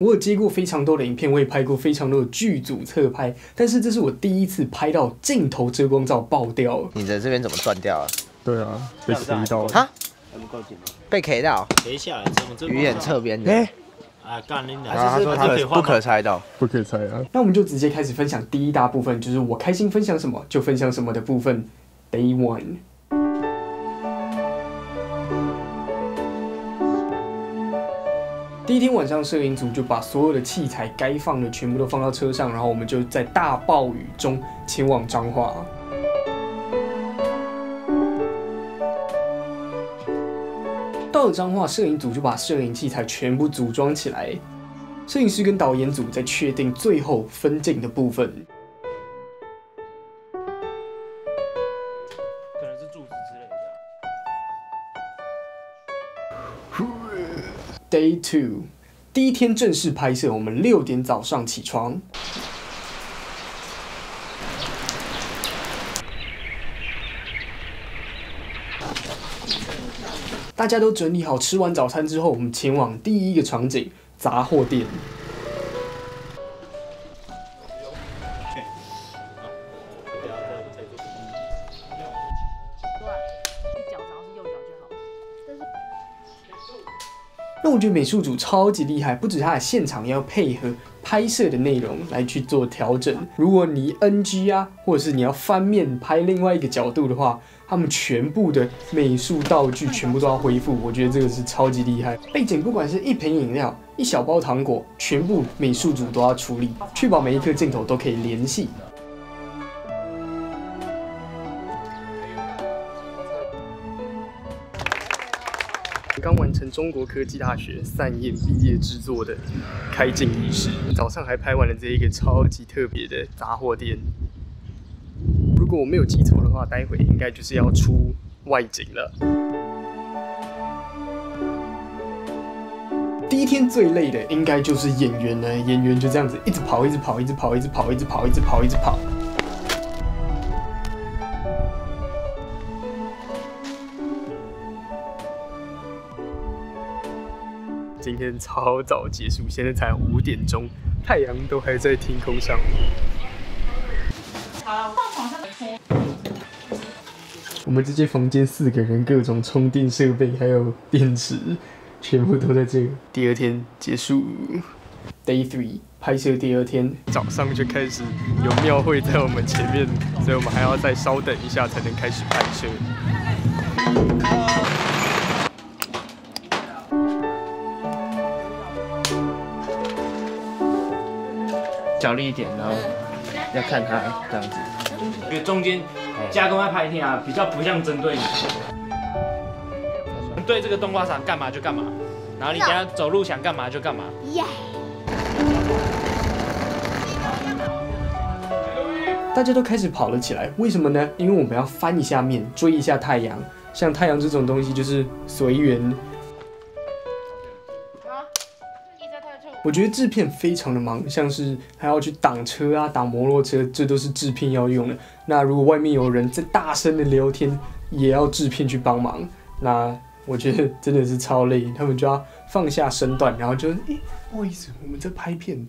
我有接过非常多的影片，我也拍过非常多的剧组侧拍，但是这是我第一次拍到镜头遮光罩爆掉。你的这边怎么断掉了？对啊，被 K 到了。哈？还不够紧吗？被 K 到？跌下来，这么这鱼眼侧边的。哎，啊，干你娘！他说他不可猜到，不可以猜啊。那我们就直接开始分享第一大部分，就是我开心分享什么就分享什么的部分。Day one。第一天晚上，摄影组就把所有的器材该放的全部都放到车上，然后我们就在大暴雨中前往彰化。到了彰化，摄影组就把摄影器材全部组装起来，摄影师跟导演组在确定最后分镜的部分。可能是柱子之类的。Day two，第一天正式拍摄，我们六点早上起床。大家都整理好，吃完早餐之后，我们前往第一个场景——杂货店。那我觉得美术组超级厉害，不止他的现场要配合拍摄的内容来去做调整。如果你 NG 啊，或者是你要翻面拍另外一个角度的话，他们全部的美术道具全部都要恢复。我觉得这个是超级厉害。背景不管是一瓶饮料、一小包糖果，全部美术组都要处理，确保每一颗镜头都可以联系。刚完成中国科技大学散宴毕业制作的开镜仪式，早上还拍完了这一个超级特别的杂货店。如果我没有记错的话，待会应该就是要出外景了。第一天最累的应该就是演员了，演员就这样子一直跑，一直跑，一直跑，一直跑，一直跑，一直跑，一直跑。天超早结束，现在才五点钟，太阳都还在天空上。我们这间房间四个人，各种充电设备还有电池，全部都在这个。第二天结束，Day Three 拍摄第二天早上就开始有庙会在我们前面，所以我们还要再稍等一下才能开始拍摄。角力一点，然后要看他这样子。因为中间加工在拍片啊，比较不像针对你。对这个冬瓜厂干嘛就干嘛，然后你等下走路想干嘛就干嘛。耶大家都开始跑了起来，为什么呢？因为我们要翻一下面，追一下太阳。像太阳这种东西就是随缘。我觉得制片非常的忙，像是还要去挡车啊、挡摩托车，这都是制片要用的。那如果外面有人在大声的聊天，也要制片去帮忙。那我觉得真的是超累，他们就要放下身段，然后就诶，不好意思，我们在拍片。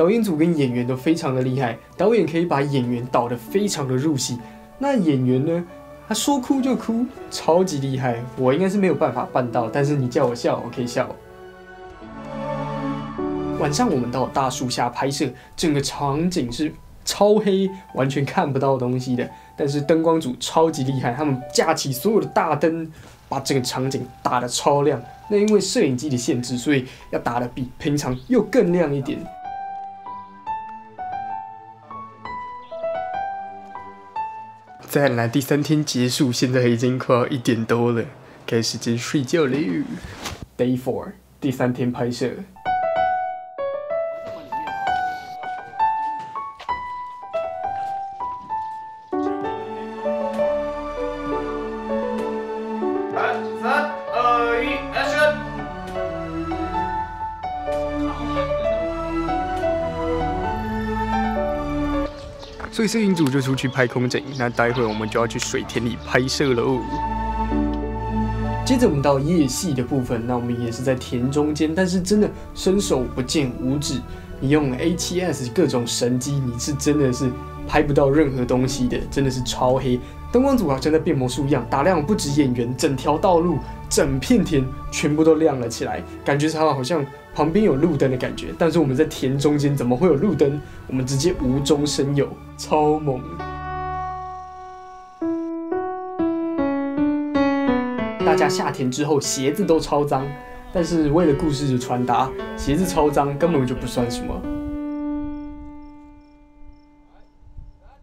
导演组跟演员都非常的厉害，导演可以把演员导得非常的入戏，那演员呢，他说哭就哭，超级厉害。我应该是没有办法办到，但是你叫我笑，我可以笑。晚上我们到大树下拍摄，整个场景是超黑，完全看不到东西的。但是灯光组超级厉害，他们架起所有的大灯，把整个场景打得超亮。那因为摄影机的限制，所以要打得比平常又更亮一点。再来，第三天结束，现在已经快要一点多了，该时间睡觉了。Day four，第三天拍摄。所以摄影组就出去拍空景。那待会我们就要去水田里拍摄喽。接着我们到夜戏的部分，那我们也是在田中间，但是真的伸手不见五指，你用 A7S 各种神机，你是真的是拍不到任何东西的，真的是超黑。灯光组好像在变魔术一样，打亮不止演员，整条道路、整片田全部都亮了起来，感觉它好像旁边有路灯的感觉。但是我们在田中间怎么会有路灯？我们直接无中生有，超猛！大家下田之后鞋子都超脏，但是为了故事的传达，鞋子超脏根本就不算什么。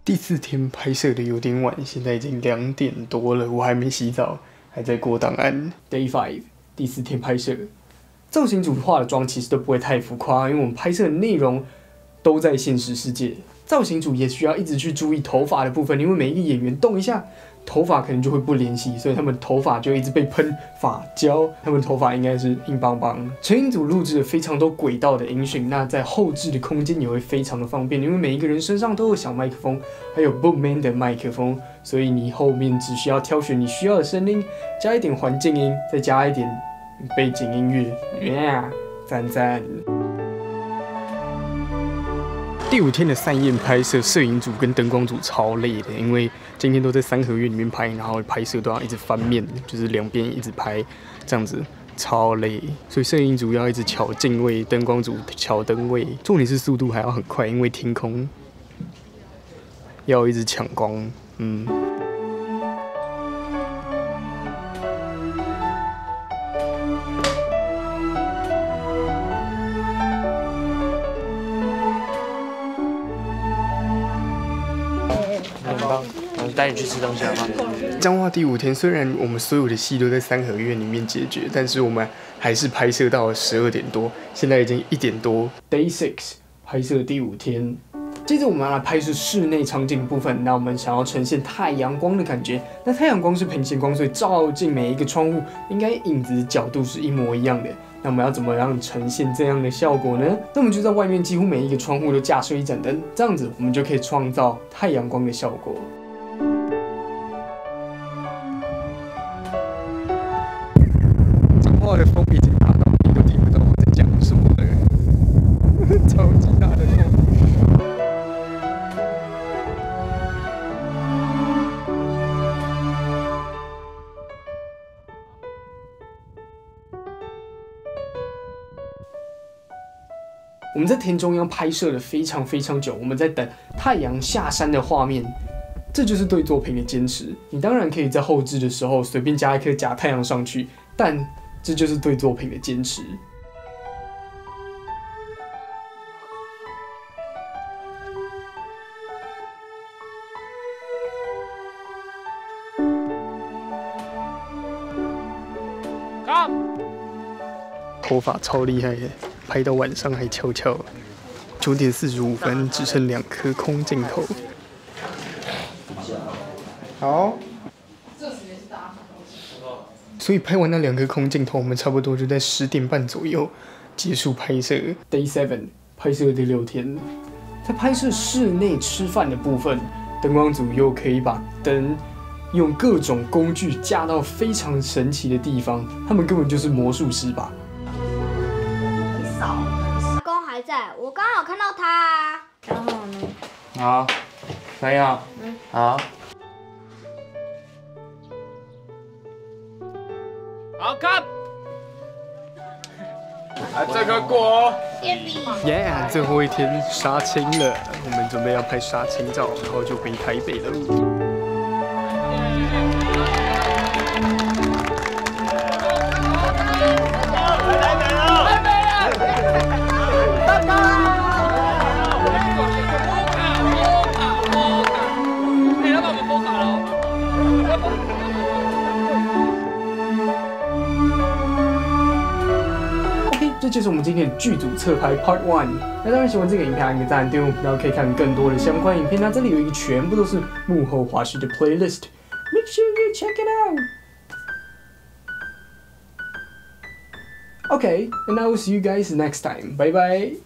第四天拍摄的有点晚，现在已经两点多了，我还没洗澡，还在过档案。Day five，第四天拍摄，造型组化的妆其实都不会太浮夸，因为我们拍摄的内容都在现实世界。造型组也需要一直去注意头发的部分，因为每一个演员动一下。头发可能就会不联系，所以他们头发就一直被喷发胶。他们头发应该是硬邦邦。成音组录制了非常多轨道的音讯，那在后置的空间也会非常的方便，因为每一个人身上都有小麦克风，还有 Boomman 的麦克风，所以你后面只需要挑选你需要的声音，加一点环境音，再加一点背景音乐，Yeah，赞赞。第五天的散宴拍摄，摄影组跟灯光组超累的，因为今天都在三合院里面拍，然后拍摄都要一直翻面，就是两边一直拍，这样子超累。所以摄影组要一直调镜位，灯光组调灯位，重点是速度还要很快，因为天空要一直抢光，嗯。带你去吃东西好吗？彰化第五天，虽然我们所有的戏都在三合院里面解决，但是我们还是拍摄到了十二点多，现在已经一点多。Day six，拍摄第五天，接着我们要来拍摄室内场景部分。那我们想要呈现太阳光的感觉，那太阳光是平行光，所以照进每一个窗户，应该影子角度是一模一样的。那我们要怎么样呈现这样的效果呢？那我们就在外面几乎每一个窗户都架设一盏灯，这样子我们就可以创造太阳光的效果。的风已经大到你都听不懂我在讲什么了，超级大的风。我们在田中央拍摄了非常非常久，我们在等太阳下山的画面，这就是对作品的坚持。你当然可以在后置的时候随便加一颗假太阳上去，但这就是对作品的坚持。头发超厉害的，拍到晚上还翘翘。九点四十五分，只剩两颗空镜头。好。所以拍完那两个空镜头，我们差不多就在十点半左右结束拍摄。Day seven，拍摄第六天，在拍摄室内吃饭的部分，灯光组又可以把灯用各种工具架到非常神奇的地方，他们根本就是魔术师吧？你少，公还在，我刚好看到他。然后呢？好，可以啊。嗯。好。好看，来这个果。耶，最后一天杀青了，我们准备要拍杀青照，然后就回台北了。就是我们今天的剧组侧拍 Part One。那当然喜欢这个影片，按个赞，订阅频道可以看更多的相关影片。那这里有一个全部都是幕后花絮的 playlist，make sure you check it out。Okay, and I will see you guys next time. Bye bye.